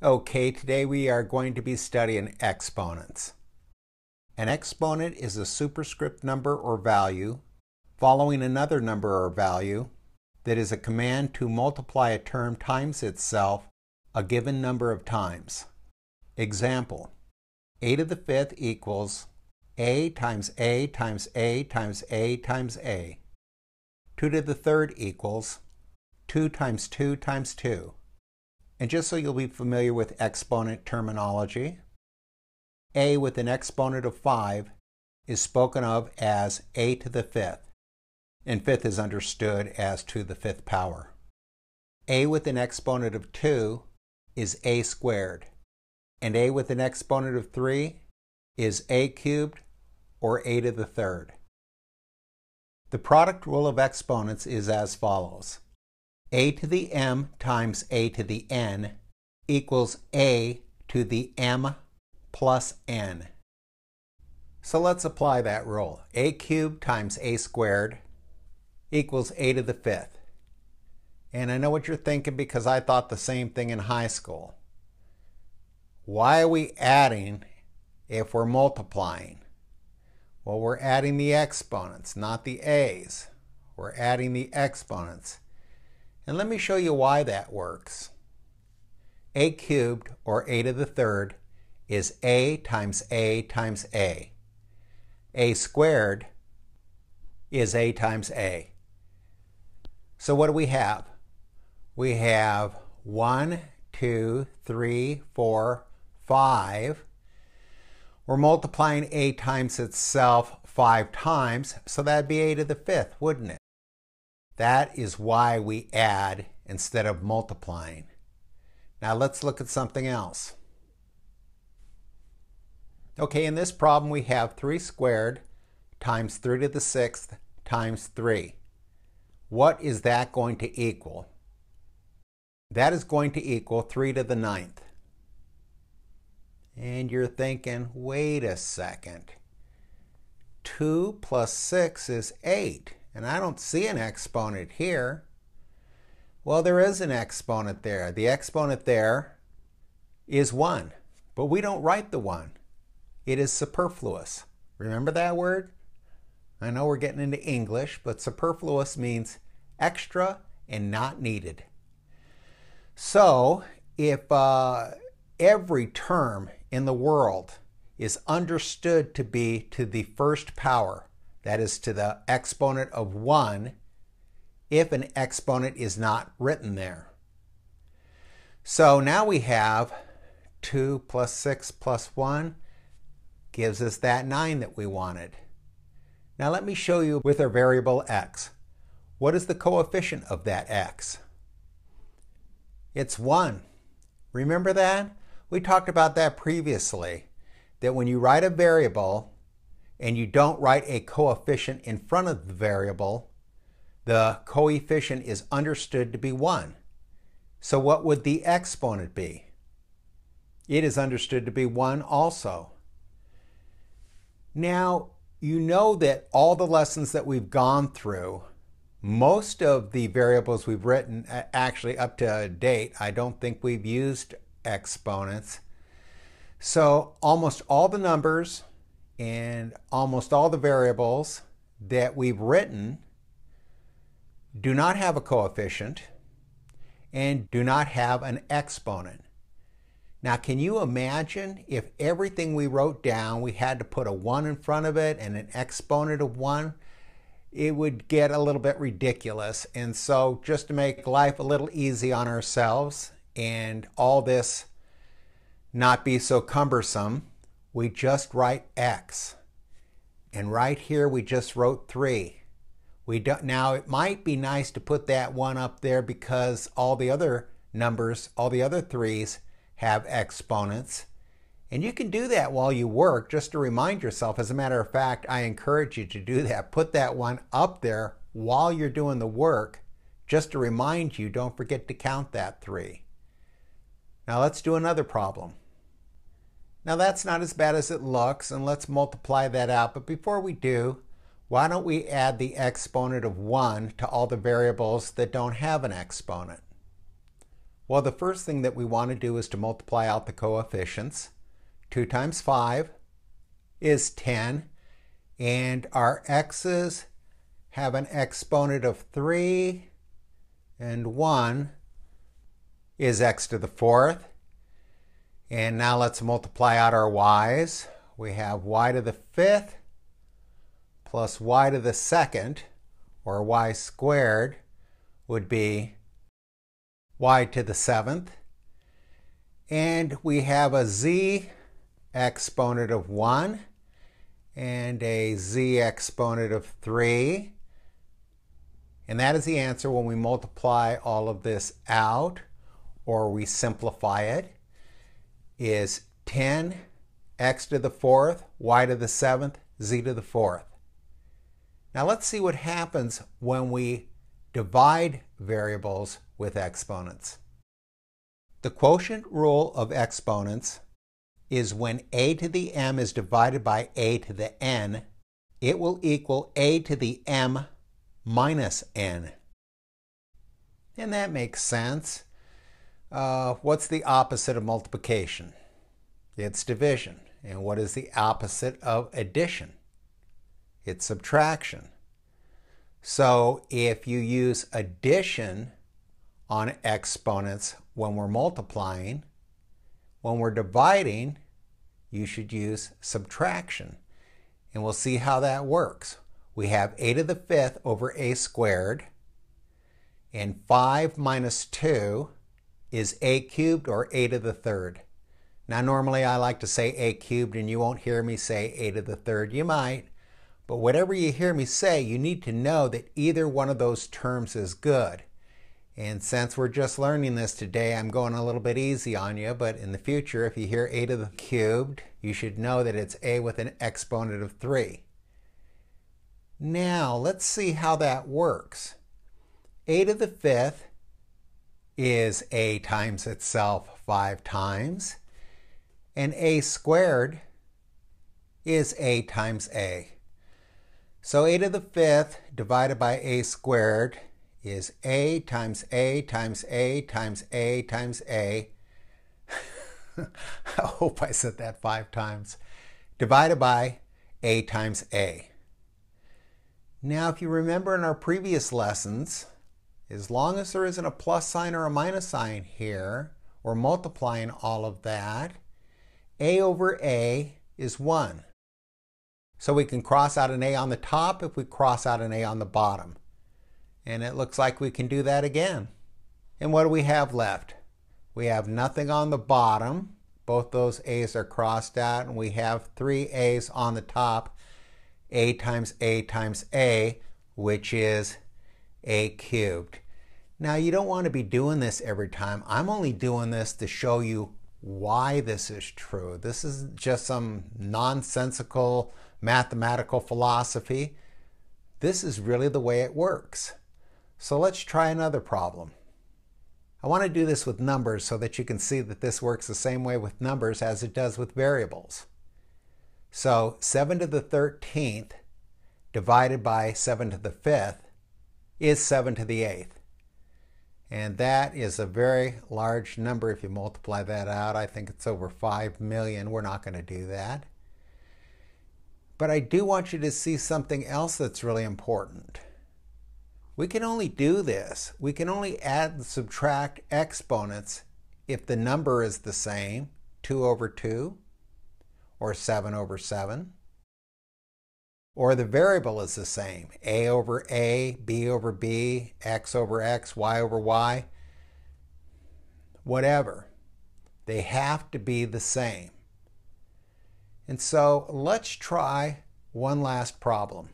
Okay, today we are going to be studying exponents. An exponent is a superscript number or value following another number or value that is a command to multiply a term times itself a given number of times. Example, a to the fifth equals a times a times a times a times a. 2 to the third equals 2 times 2 times 2. And just so you'll be familiar with exponent terminology, a with an exponent of 5 is spoken of as a to the fifth, and fifth is understood as to the fifth power. a with an exponent of 2 is a squared, and a with an exponent of 3 is a cubed or a to the third. The product rule of exponents is as follows a to the m times a to the n equals a to the m plus n. So let's apply that rule. a cubed times a squared equals a to the fifth. And I know what you're thinking because I thought the same thing in high school. Why are we adding if we're multiplying? Well, we're adding the exponents, not the a's. We're adding the exponents. And let me show you why that works. a cubed, or a to the third, is a times a times a. a squared is a times a. So what do we have? We have 1, 2, 3, 4, 5. We're multiplying a times itself 5 times, so that'd be a to the fifth, wouldn't it? That is why we add instead of multiplying. Now let's look at something else. Okay, in this problem we have 3 squared times 3 to the 6th times 3. What is that going to equal? That is going to equal 3 to the ninth. And you're thinking, wait a second. 2 plus 6 is 8 and I don't see an exponent here. Well, there is an exponent there. The exponent there is 1, but we don't write the 1. It is superfluous. Remember that word? I know we're getting into English, but superfluous means extra and not needed. So, if uh, every term in the world is understood to be to the first power, that is to the exponent of 1, if an exponent is not written there. So now we have 2 plus 6 plus 1 gives us that 9 that we wanted. Now let me show you with our variable x. What is the coefficient of that x? It's 1. Remember that? We talked about that previously, that when you write a variable, and you don't write a coefficient in front of the variable, the coefficient is understood to be 1. So what would the exponent be? It is understood to be 1 also. Now, you know that all the lessons that we've gone through, most of the variables we've written, actually up to date, I don't think we've used exponents. So almost all the numbers and almost all the variables that we've written do not have a coefficient and do not have an exponent. Now, can you imagine if everything we wrote down, we had to put a 1 in front of it and an exponent of 1? It would get a little bit ridiculous. And so, just to make life a little easy on ourselves and all this not be so cumbersome, we just write x. And right here we just wrote 3. We don't, now it might be nice to put that one up there because all the other numbers, all the other 3's have exponents. And you can do that while you work just to remind yourself. As a matter of fact, I encourage you to do that. Put that one up there while you're doing the work just to remind you, don't forget to count that 3. Now let's do another problem. Now that's not as bad as it looks, and let's multiply that out. But before we do, why don't we add the exponent of 1 to all the variables that don't have an exponent? Well, the first thing that we want to do is to multiply out the coefficients. 2 times 5 is 10, and our x's have an exponent of 3, and 1 is x to the fourth. And now let's multiply out our y's. We have y to the fifth plus y to the second, or y squared, would be y to the seventh. And we have a z exponent of 1 and a z exponent of 3. And that is the answer when we multiply all of this out or we simplify it is 10 x to the fourth, y to the seventh, z to the fourth. Now let's see what happens when we divide variables with exponents. The quotient rule of exponents is when a to the m is divided by a to the n, it will equal a to the m minus n. And that makes sense. Uh, what's the opposite of multiplication? It's division. And what is the opposite of addition? It's subtraction. So if you use addition on exponents when we're multiplying, when we're dividing, you should use subtraction. And we'll see how that works. We have a to the fifth over a squared, and 5 minus 2 is a cubed or a to the third. Now normally I like to say a cubed and you won't hear me say a to the third. You might, but whatever you hear me say, you need to know that either one of those terms is good. And since we're just learning this today, I'm going a little bit easy on you, but in the future, if you hear a to the cubed, you should know that it's a with an exponent of 3. Now, let's see how that works. a to the fifth is a times itself 5 times. And a squared is a times a. So a to the fifth divided by a squared is a times a times a times a times a. I hope I said that five times. Divided by a times a. Now, if you remember in our previous lessons, as long as there isn't a plus sign or a minus sign here, we're multiplying all of that. A over A is 1. So we can cross out an A on the top if we cross out an A on the bottom. And it looks like we can do that again. And what do we have left? We have nothing on the bottom. Both those A's are crossed out. And we have three A's on the top. A times A times A, which is a cubed. Now you don't want to be doing this every time. I'm only doing this to show you why this is true. This is just some nonsensical mathematical philosophy. This is really the way it works. So let's try another problem. I want to do this with numbers so that you can see that this works the same way with numbers as it does with variables. So 7 to the 13th divided by 7 to the 5th is 7 to the 8th. And that is a very large number if you multiply that out. I think it's over 5 million. We're not going to do that. But I do want you to see something else that's really important. We can only do this. We can only add and subtract exponents if the number is the same, 2 over 2 or 7 over 7 or the variable is the same, a over a, b over b, x over x, y over y, whatever. They have to be the same. And so let's try one last problem.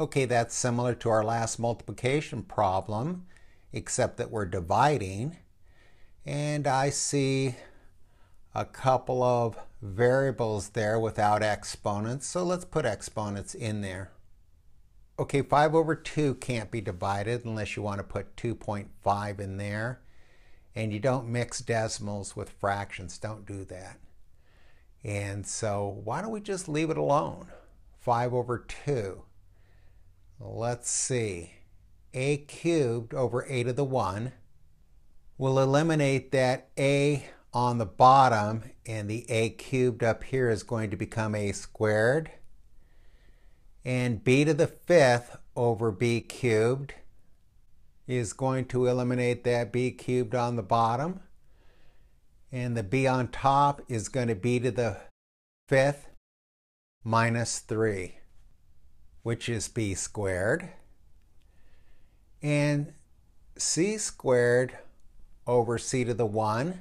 Okay, that's similar to our last multiplication problem, except that we're dividing. And I see a couple of variables there without exponents, so let's put exponents in there. Okay, 5 over 2 can't be divided unless you want to put 2.5 in there. And you don't mix decimals with fractions. Don't do that. And so why don't we just leave it alone? 5 over 2. Let's see. a cubed over a to the 1 We'll eliminate that a on the bottom and the a cubed up here is going to become a squared. And b to the fifth over b cubed is going to eliminate that b cubed on the bottom. And the b on top is going to be to the fifth minus 3, which is b squared. And c squared over c to the 1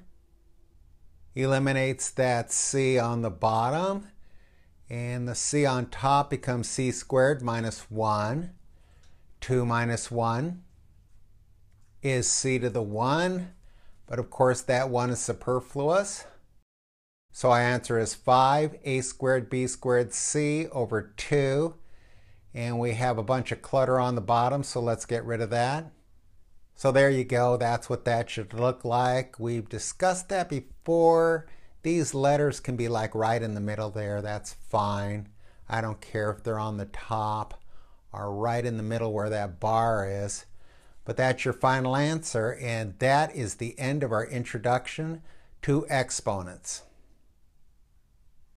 eliminates that c on the bottom. And the c on top becomes c squared minus 1. 2 minus 1 is c to the 1, but of course that 1 is superfluous. So our answer is 5 a squared b squared c over 2. And we have a bunch of clutter on the bottom, so let's get rid of that. So there you go. That's what that should look like. We've discussed that before. These letters can be like right in the middle there. That's fine. I don't care if they're on the top or right in the middle where that bar is. But that's your final answer, and that is the end of our introduction to exponents.